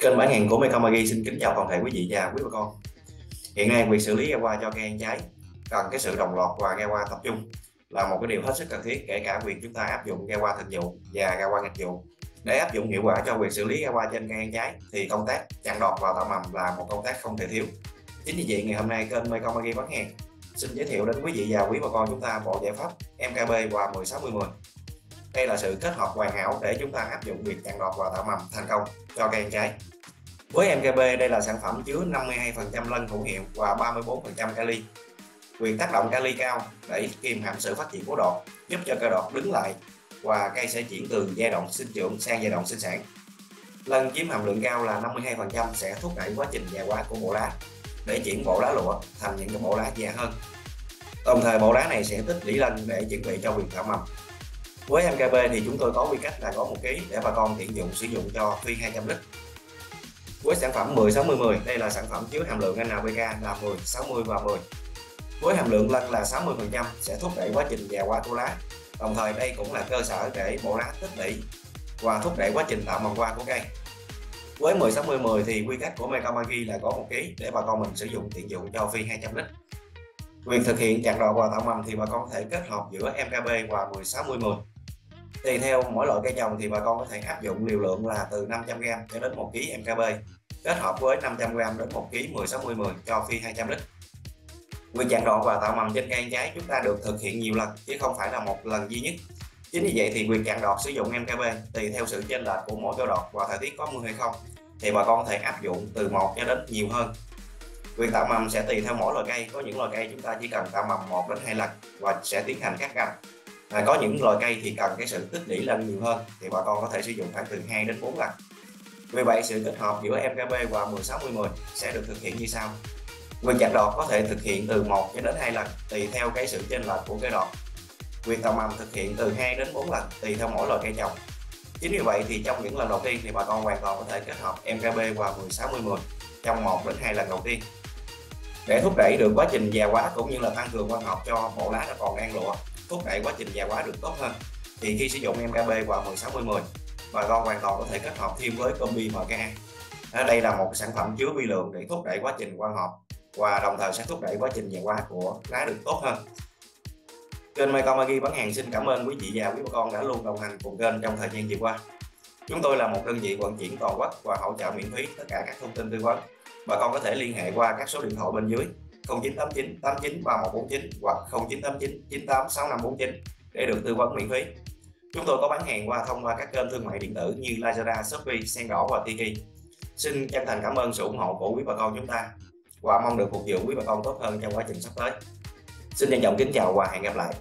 Kênh bán hàng của Mecomagi xin kính chào toàn thể quý vị và quý bà con. Hiện nay, việc xử lý ra qua cho cây ăn trái cần cái sự đồng loạt và ra qua tập trung là một cái điều hết sức cần thiết kể cả việc chúng ta áp dụng ra qua thực vụ và ra qua nghịch vụ. Để áp dụng hiệu quả cho việc xử lý ra qua trên cây ăn trái thì công tác chặn đọt và tạo mầm là một công tác không thể thiếu. Chính vì vậy, ngày hôm nay kênh Mecomagi bán hàng xin giới thiệu đến quý vị và quý bà con chúng ta bộ giải pháp MKB và 1610 đây là sự kết hợp hoàn hảo để chúng ta áp dụng việc chặn đọt và tạo mầm thành công cho cây ăn trái. Với MKB đây là sản phẩm chứa 52% lân hữu hiệu và 34% kali. Quyền tác động kali cao để kiềm hãm sự phát triển của đọt, giúp cho cây đọt đứng lại và cây sẽ chuyển từ giai đoạn sinh trưởng sang giai đoạn sinh sản. Lân chiếm hàm lượng cao là 52% sẽ thúc đẩy quá trình già hóa của bộ lá để chuyển bộ lá lụa thành những cái bộ lá già hơn. Đồng thời bộ lá này sẽ tích lũy lân để chuẩn bị cho việc tạo mầm với MKB thì chúng tôi có quy cách là có một ký để bà con tiện dụng sử dụng cho phi 200 lít. Với sản phẩm 10 60 10 đây là sản phẩm chứa hàm lượng NPK là 10 60 và 10 với hàm lượng lân là 60 phần trăm sẽ thúc đẩy quá trình già qua của lá. Đồng thời đây cũng là cơ sở để bộ lá tích lũy và thúc đẩy quá trình tạo mầm hoa của cây. Với 10 60 10 thì quy cách của Mekamagi là có một ký để bà con mình sử dụng tiện dụng cho phi 200 lít. Việc thực hiện chặt đọt và tạo mầm thì bà con có thể kết hợp giữa MKB và 16 10 Tùy theo mỗi loại cây trồng thì bà con có thể áp dụng liều lượng là từ 500g cho đến 1 kg MKB kết hợp với 500g đến 1 kg 10 60 10 cho phi 200 lít. Việc chặn đọt và tạo mầm trên cây trái chúng ta được thực hiện nhiều lần chứ không phải là một lần duy nhất. Chính vì vậy thì việc chặn đọt sử dụng MKB tùy theo sự chênh lệch của mỗi cây đọt và thời tiết có mưa hay không thì bà con có thể áp dụng từ 1 cho đến nhiều hơn. Việc tạo mầm sẽ tùy theo mỗi loại cây, có những loại cây chúng ta chỉ cần tạo mầm 1 đến 2 lần và sẽ tiến hành cắt cành à, có những loại cây thì cần cái sự tích lũy lên nhiều hơn thì bà con có thể sử dụng khoảng từ 2 đến 4 lần vì vậy sự kết hợp giữa MKB và 1610 sẽ được thực hiện như sau Việc chặt đọt có thể thực hiện từ 1 cho đến 2 lần tùy theo cái sự chênh lệch của cây đọt. Việc tạo mầm thực hiện từ 2 đến 4 lần tùy theo mỗi loại cây trồng. Chính vì vậy thì trong những lần đầu tiên thì bà con hoàn toàn có thể kết hợp MKB và 1610 trong 1 đến 2 lần đầu tiên. Để thúc đẩy được quá trình già hóa cũng như là tăng cường quang học cho bộ lá nó còn đang lụa thúc đẩy quá trình già hóa được tốt hơn. Thì khi sử dụng MKB và 1610 bà con hoàn toàn có thể kết hợp thêm với combi MKA đây là một sản phẩm chứa vi lượng để thúc đẩy quá trình quang hợp và đồng thời sẽ thúc đẩy quá trình già hóa của lá được tốt hơn. Kênh Mycomagi bán hàng xin cảm ơn quý vị và quý bà con đã luôn đồng hành cùng kênh trong thời gian vừa qua. Chúng tôi là một đơn vị vận chuyển toàn quốc và hỗ trợ miễn phí tất cả các thông tin tư vấn. Bà con có thể liên hệ qua các số điện thoại bên dưới. 0989 89 3149 hoặc 0989 98 6549 để được tư vấn miễn phí. Chúng tôi có bán hàng qua thông qua các kênh thương mại điện tử như Lazada, Shopee, Sen Đỏ và Tiki. Xin chân thành cảm ơn sự ủng hộ của quý bà con chúng ta và mong được phục vụ quý bà con tốt hơn trong quá trình sắp tới. Xin trân trọng kính chào và hẹn gặp lại.